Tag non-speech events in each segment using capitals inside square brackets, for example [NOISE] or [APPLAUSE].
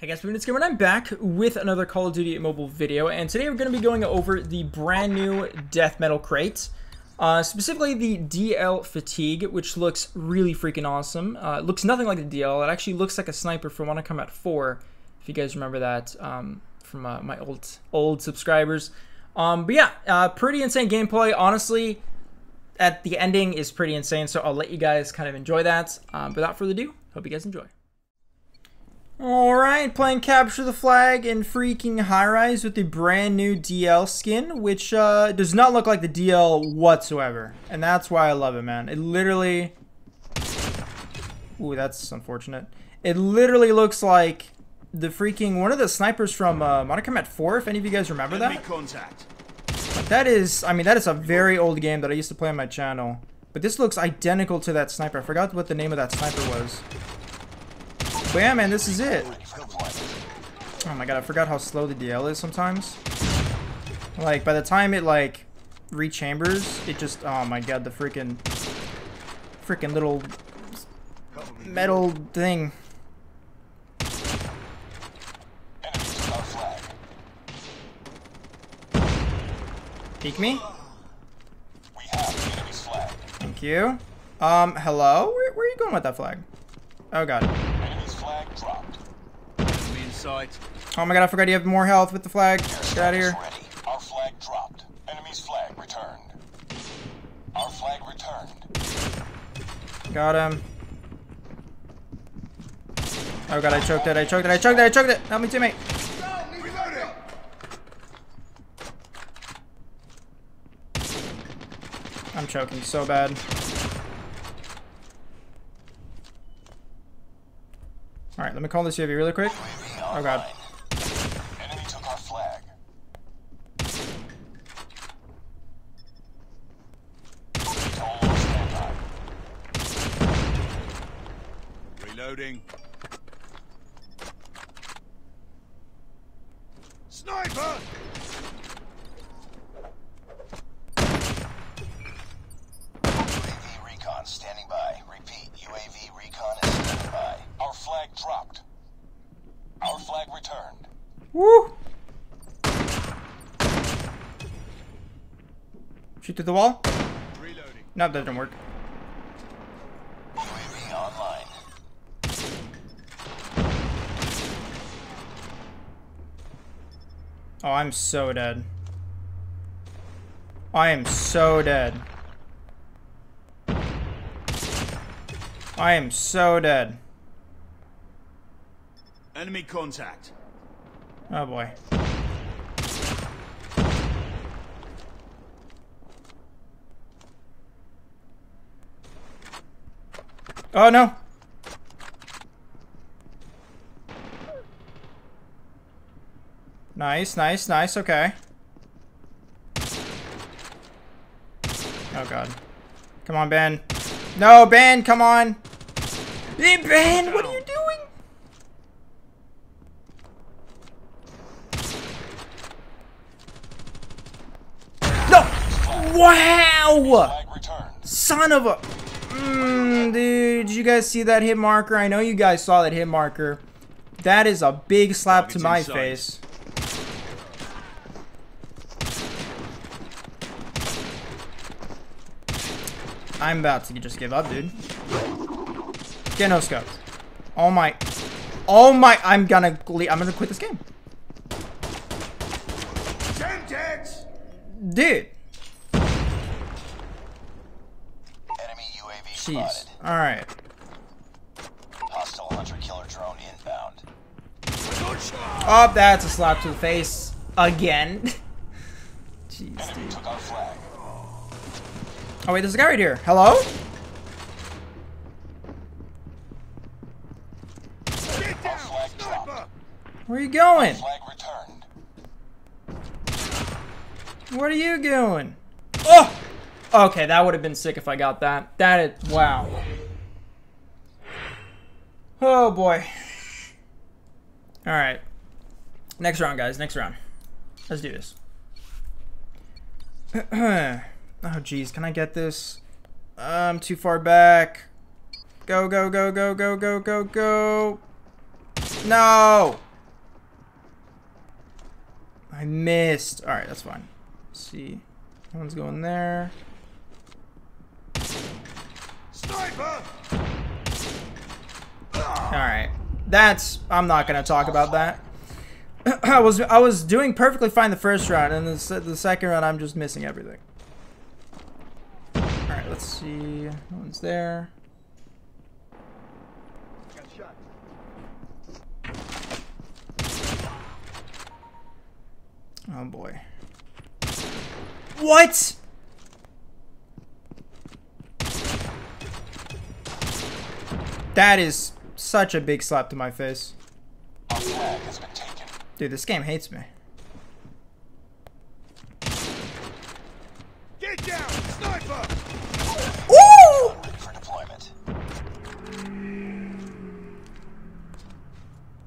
Hey guys, It's Gamer and I'm back with another Call of Duty mobile video, and today we're going to be going over the brand new Death Metal Crate, uh, specifically the DL Fatigue, which looks really freaking awesome. Uh, it looks nothing like the DL, it actually looks like a sniper from Modern Combat 4, if you guys remember that um, from uh, my old old subscribers. Um, but yeah, uh, pretty insane gameplay, honestly. At the ending is pretty insane, so I'll let you guys kind of enjoy that. Um, without further ado, hope you guys enjoy. Alright, playing Capture the Flag in freaking high-rise with the brand new DL skin, which uh, does not look like the DL whatsoever. And that's why I love it, man. It literally... Ooh, that's unfortunate. It literally looks like the freaking... One of the snipers from uh, Modern Combat 4, if any of you guys remember that. Contact. That is... I mean, that is a very old game that I used to play on my channel. But this looks identical to that sniper. I forgot what the name of that sniper was. But yeah, man, this is it. Oh my god, I forgot how slow the DL is sometimes. Like, by the time it, like, rechambers, it just, oh my god, the freaking, freaking little metal thing. Peek me? Thank you. Um, hello? Where, where are you going with that flag? Oh god. Enemy. Oh my god, I forgot you have more health with the flag. Get out of here. Ready. Our flag dropped. Enemy's flag returned. Our flag returned. Got him. Oh god, I choked it, I choked it, I choked it, I choked it! Help me, teammate! I'm choking so bad. Alright, let me call this UAV really quick. Oh god. Enemy took our flag. Reloading. Sniper! UAV recon standing by. Repeat, UAV recon is standing by. Our flag dropped. Our flag returned. Woo! Shoot through the wall? Reloading. No, that didn't work. UAV online. Oh, I'm so dead. I am so dead. I am so dead. Enemy contact. Oh boy. Oh no. Nice, nice, nice, okay. Oh god. Come on, Ben. No, Ben, come on. Ben, what are you doing? Wow! Son of a... Mm, dude, did you guys see that hit marker? I know you guys saw that hit marker. That is a big slap to my face. I'm about to just give up, dude. Get no scopes. Oh my... Oh my... I'm gonna... I'm gonna quit this game. Dude. Jeez. Alright. Hostile hunter killer drone inbound. Oh, that's a slap to the face. Again. [LAUGHS] Jeez, dude. Oh wait, there's a guy right here. Hello? Where are you going? What are you doing? Oh! Okay, that would have been sick if I got that. That is, wow. Oh boy. Alright. Next round, guys. Next round. Let's do this. [CLEARS THROAT] oh, jeez. Can I get this? I'm too far back. Go, go, go, go, go, go, go, go. No! I missed. All right, that's fine. Let's see. One's going there. Sniper! All right. That's I'm not going to talk about that. [CLEARS THROAT] I was I was doing perfectly fine the first round and the, the second round I'm just missing everything. All right, let's see. No one's there. Oh boy. What? That is such a big slap to my face. Our flag has been taken. Dude, this game hates me. Get down! Sniper! Ooh! For deployment.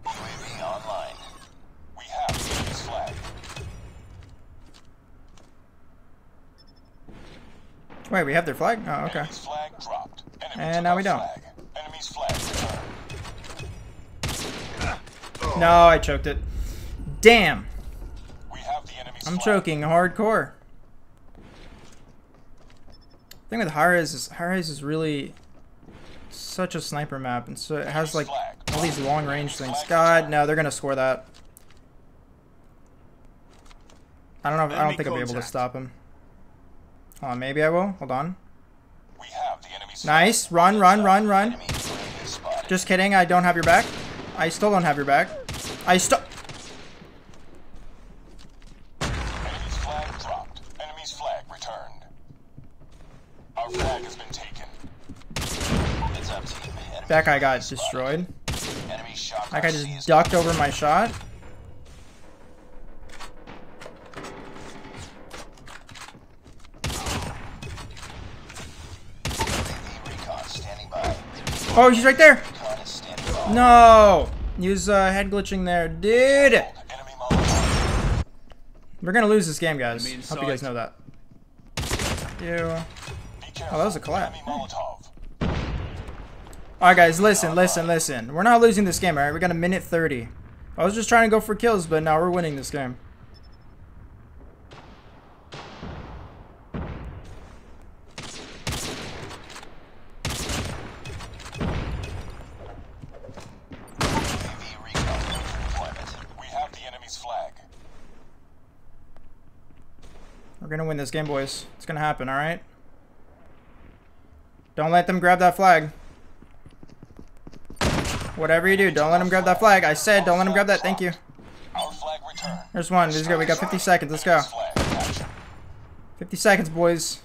UAV online. We have flag. Wait, we have their flag? Oh, okay. Flag. And now we don't. Flag. Enemy's flag returned. No, I choked it. Damn. We have the enemy's I'm choking hardcore. thing with Highrise is Highrise is really such a sniper map, and so it has like all these long range things. God, no, they're gonna score that. I don't know. If, I don't think I'll be able to stop him. Hold on, maybe I will. Hold on. We have the enemy's Nice. Run, run, run, run. Enemy UAV spotted. Just kidding. I don't have your back. I still don't have your back. I still. Enemy's flag dropped. Enemy's flag returned. Our flag has been taken. It's up, team. Enemy That guy got destroyed. That guy just ducked over my shot. UAV recon standing by. Oh, he's right there. No. He was uh, head glitching there. Dude. We're going to lose this game, guys. Hope you guys know that. Ew. Be careful. Oh, that was a collat. Alright, guys, listen, listen, listen. We're not losing this game, alright? We got a minute 30. I was just trying to go for kills, but now we're winning this game. UAV recon ready for deployment. We have the enemy's flag. We're gonna win this game, boys. It's gonna happen, alright? Don't let them grab that flag. Whatever you do, don't let them grab that flag. I said don't let them grab that. Thank you. There's one. There's go. We got 50 seconds. Let's go. Enemy's flag captured. 50 seconds, boys.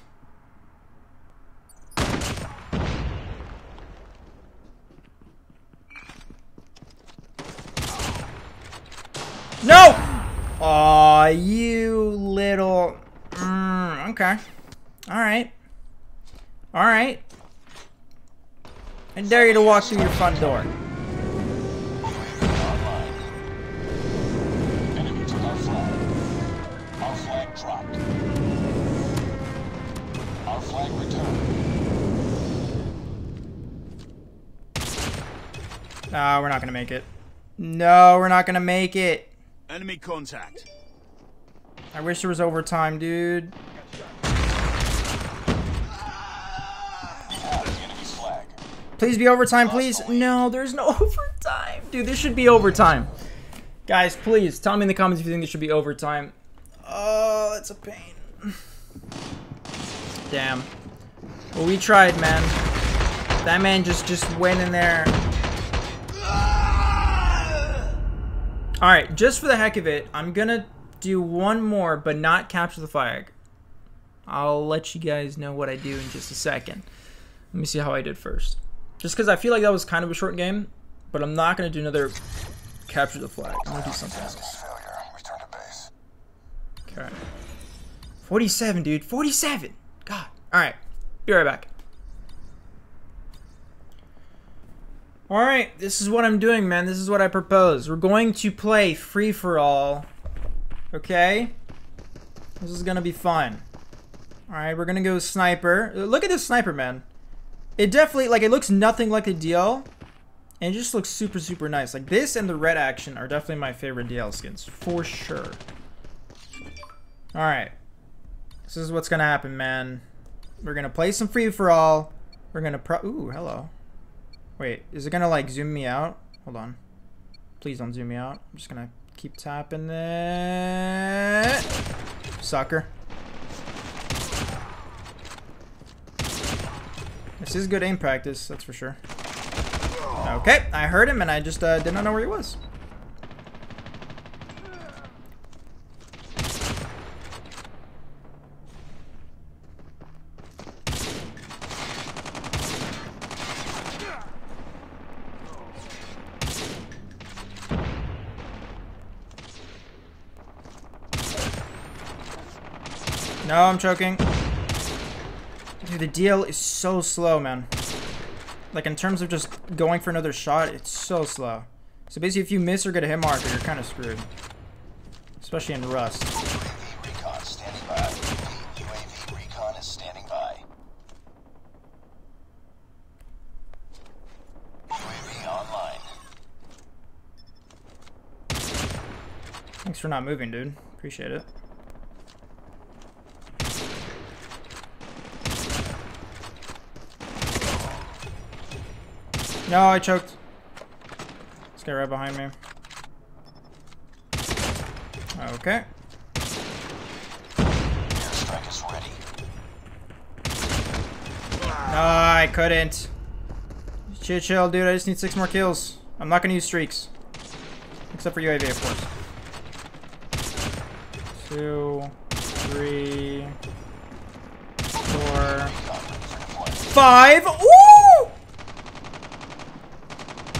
No! Aw, you little... Okay. Alright. Alright. I dare you to walk through your front door. UAV online. Our flag. Our flag dropped. Our flag returned. No, we're not gonna make it. No, we're not gonna make it. Enemy contact. I wish there was overtime, dude. We have the enemy's flag. Please be overtime, please. No, there's no [LAUGHS] overtime. Dude, this should be overtime. Guys, please tell me in the comments if you think this should be overtime. Oh, it's a pain. Damn. Well, we tried, man. That man just just went in there. All right, just for the heck of it, I'm gonna do one more, but not capture the flag. I'll let you guys know what I do in just a second. Let me see how I did first. Just because I feel like that was kind of a short game, but I'm not going to do another capture the flag. I'm going to do something else. Failure. Return to base. Okay. 47, dude. 47! God. Alright. Be right back. Alright, this is what I'm doing, man. This is what I propose. We're going to play free for all. Okay? This is gonna be fun. Alright, we're gonna go sniper. Look at this sniper, man. It definitely, like, it looks nothing like a DL. And it just looks super, super nice. Like, this and the red action are definitely my favorite DL skins. For sure. Alright. This is what's gonna happen, man. We're gonna play some free for all. We're gonna pro- Ooh, hello. Wait, is it gonna like zoom me out? Hold on. Please don't zoom me out. I'm just gonna keep tapping it. Sucker. This is good aim practice, that's for sure. Okay, I heard him and I just uh, did not know where he was. No, I'm choking. Dude, the DL is so slow, man. Like, in terms of just going for another shot, it's so slow. So basically, if you miss or get a hit marker, you're kind of screwed. Especially in Rust. Thanks for not moving, dude. Appreciate it. No, I choked. This guy right behind me. Okay. Airstrike is ready. No, I couldn't. Chill, chill, dude. I just need six more kills. I'm not gonna use streaks. Except for UAV, of course. Two, three, four, five. Ooh!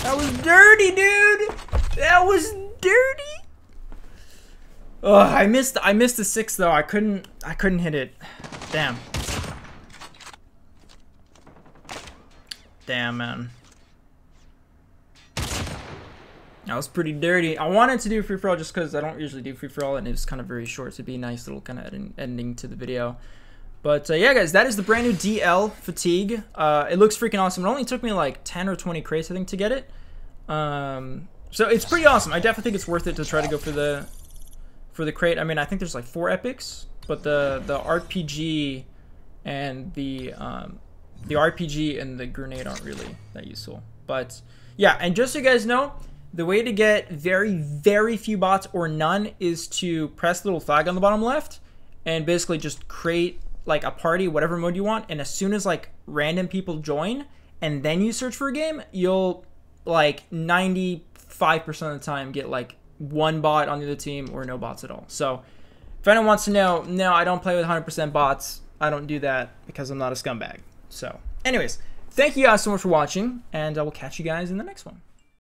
That was dirty, dude. That was dirty. Ugh, I missed. I missed the six though. I couldn't. I couldn't hit it. Damn. Damn, man. That was pretty dirty. I wanted to do free for all just because I don't usually do free for all, and it was kind of very short, so it'd be a nice little kind of ending to the video. But uh, yeah, guys, that is the brand new DL Fatigue. Uh, it looks freaking awesome. It only took me like 10 or 20 crates, I think, to get it. Um, so it's pretty awesome. I definitely think it's worth it to try to go for the for the crate. I mean, I think there's like four epics, but the the RPG and the um, the RPG and the grenade aren't really that useful. But yeah, and just so you guys know, the way to get very, very few bots or none is to press the little flag on the bottom left and basically just create like a party, whatever mode you want. And as soon as like random people join and then you search for a game, you'll like 95% of the time get like one bot on the other team or no bots at all. So if anyone wants to know, no, I don't play with 100% bots. I don't do that because I'm not a scumbag. So anyways, thank you guys so much for watching and I will catch you guys in the next one.